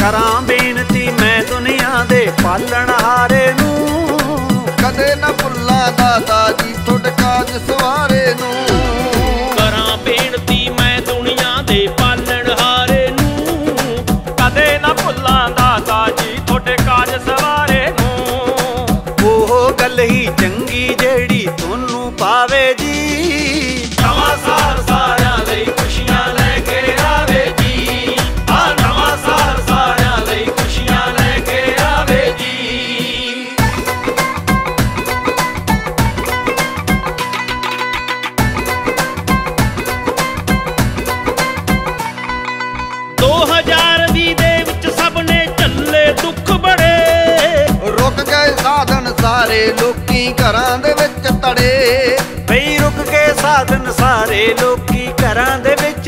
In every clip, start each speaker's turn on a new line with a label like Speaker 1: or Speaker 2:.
Speaker 1: ਕਰਾਂ ਬੇਨਤੀ ਮੈਂ ਦੁਨੀਆ ਦੇ ਪਾਲਣਹਾਰੇ ਨੂੰ।
Speaker 2: ਕਦੇ ਨਾ ਭੁੱਲਾਂ ਦਾਤਾ ਜੀ ਤੁਹਾਡੇ ਕਾਜ ਸਵਾਰੇ ਨੂੰ।
Speaker 3: ਕਰਾਂ ਬੇਨਤੀ ਮੈਂ ਦੁਨੀਆ ਦੇ ਪਾਲਣਹਾਰੇ ਨੂੰ। ਕਦੇ ਨਾ ਭੁੱਲਾਂ ਦਾਤਾ ਜੀ ਤੁਹਾਡੇ ਕਾਜ ਸਵਾਰੇ ਨੂੰ।
Speaker 1: ਉਹ ਗੱਲ ਹੀ ਚੰਗੀ ਜਿਹੜੀ
Speaker 2: ਲੋਕੀ ਘਰਾਂ ਦੇ ਵਿੱਚ ਤੜੇ।
Speaker 1: ਬਈ ਰੁਕ ਕੇ ਸਾਧਨ ਸਾਰੇ ਲੋਕੀ ਘਰਾਂ ਦੇ ਵਿੱਚ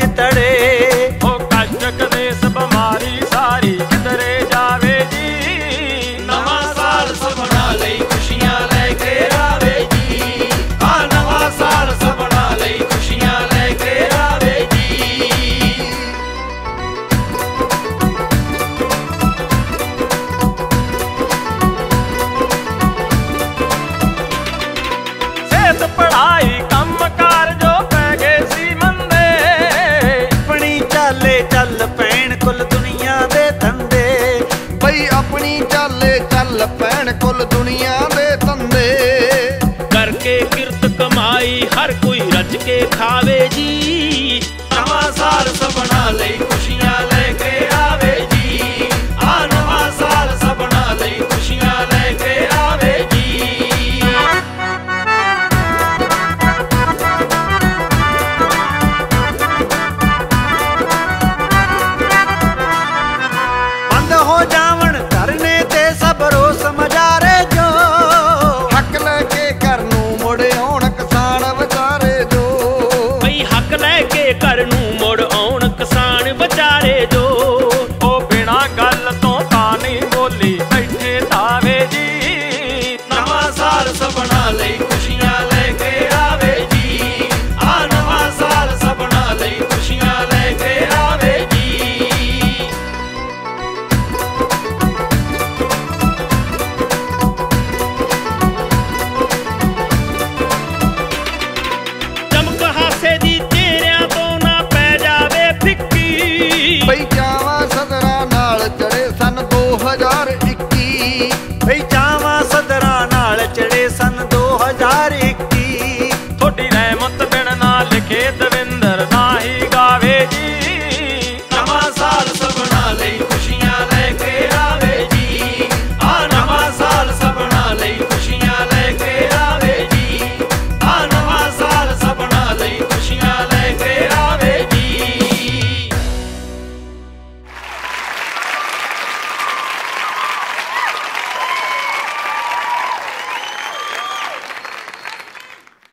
Speaker 1: ਪੈਣ ਦੁਨੀਆ ਦੇ ਧੰਦੇ।
Speaker 3: ਕਰਕੇ ਕਿਰਤ ਕਮਾਈ ਹਰ ਕੋਈ ਰੱਜ ਕੇ ਖਾਵੇ ਜੀ।